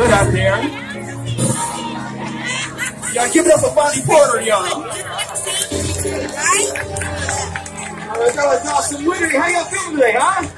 Good out there. Y'all give it up for Bonnie Porter, y'all. All right, y'all, y'all some winning. How y'all feeling today, huh?